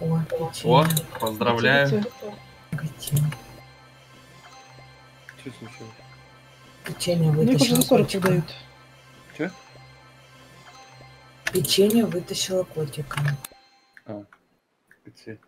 О, О, печенье. поздравляю. Печенье. Что случилось? Печенье вытащила за 40 котика. продают. Че? Печенье вытащила котика. А, эти-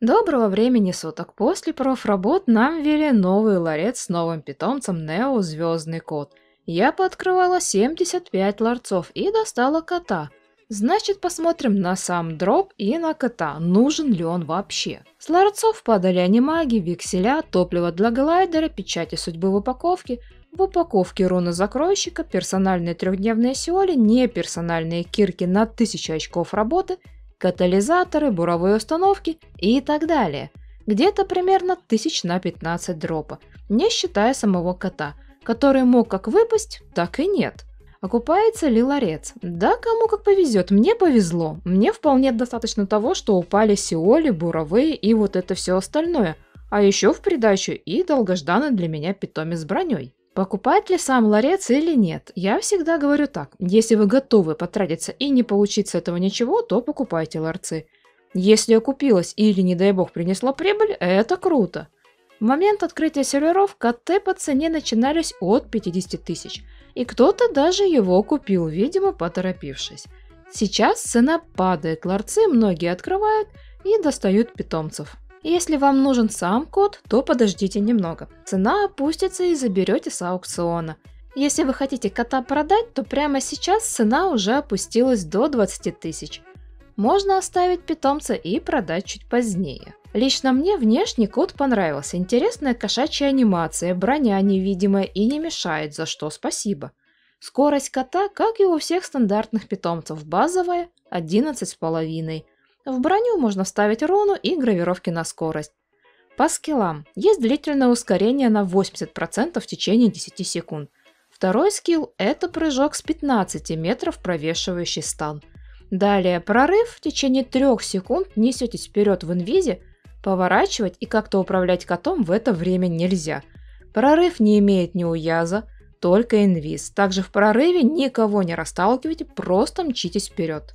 Доброго времени суток. После профработ нам ввели новый ларец с новым питомцем Нео Звездный Кот. Я пооткрывала 75 ларцов и достала кота. Значит, посмотрим на сам дроп и на кота, нужен ли он вообще. С ларцов падали анимаги, векселя, топливо для глайдера, печати судьбы в упаковке, в упаковке руны закройщика, персональные трехдневные сиоли, неперсональные кирки на 1000 очков работы, катализаторы, буровые установки и так далее. Где-то примерно тысяч на 15 дропа, не считая самого кота, который мог как выпасть, так и нет. Окупается ли ларец? Да, кому как повезет. Мне повезло. Мне вполне достаточно того, что упали сиоли, буровые и вот это все остальное. А еще в придачу и долгожданный для меня питомец с броней. Покупать ли сам ларец или нет? Я всегда говорю так. Если вы готовы потратиться и не получить с этого ничего, то покупайте ларцы. Если окупилось или, не дай бог, принесло прибыль, это круто. В момент открытия серверов КТ по цене начинались от 50 тысяч. И кто-то даже его купил, видимо, поторопившись. Сейчас цена падает, ларцы многие открывают и достают питомцев. Если вам нужен сам кот, то подождите немного. Цена опустится и заберете с аукциона. Если вы хотите кота продать, то прямо сейчас цена уже опустилась до 20 тысяч. Можно оставить питомца и продать чуть позднее. Лично мне внешний кот понравился. Интересная кошачья анимация, броня невидимая и не мешает, за что спасибо. Скорость кота, как и у всех стандартных питомцев, базовая 11,5. В броню можно вставить руну и гравировки на скорость. По скиллам. Есть длительное ускорение на 80% в течение 10 секунд. Второй скилл – это прыжок с 15 метров, провешивающий стан. Далее прорыв в течение 3 секунд несетесь вперед в инвизе, поворачивать и как-то управлять котом в это время нельзя. Прорыв не имеет ни уяза, только инвиз. Также в прорыве никого не расталкивайте, просто мчитесь вперед.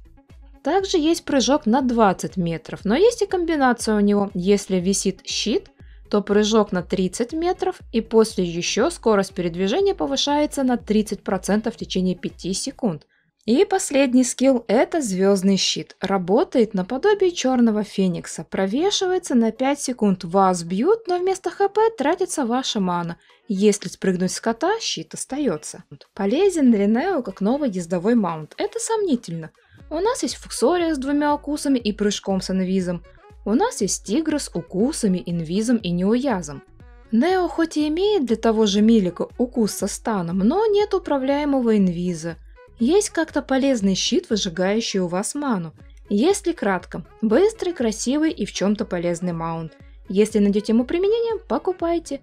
Также есть прыжок на 20 метров, но есть и комбинация у него. Если висит щит, то прыжок на 30 метров и после еще скорость передвижения повышается на 30% в течение 5 секунд. И последний скилл – это звездный щит. Работает наподобие черного феникса. Провешивается на 5 секунд. Вас бьют, но вместо хп тратится ваша мана. Если спрыгнуть с кота, щит остается. Полезен Нео как новый ездовой маунт. Это сомнительно. У нас есть фуксория с двумя укусами и прыжком с инвизом. У нас есть тигр с укусами, инвизом и неуязом. Нео хоть и имеет для того же Милика укус со станом, но нет управляемого инвиза. Есть как-то полезный щит, выжигающий у вас ману. Если кратко, быстрый, красивый и в чем-то полезный маунт. Если найдете ему применение, покупайте.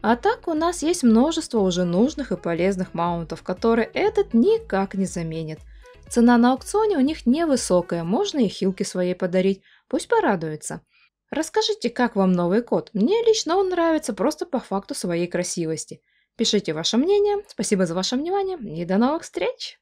А так у нас есть множество уже нужных и полезных маунтов, которые этот никак не заменит. Цена на аукционе у них невысокая, можно и хилки своей подарить, пусть порадуется. Расскажите, как вам новый код? Мне лично он нравится просто по факту своей красивости. Пишите ваше мнение, спасибо за ваше внимание и до новых встреч!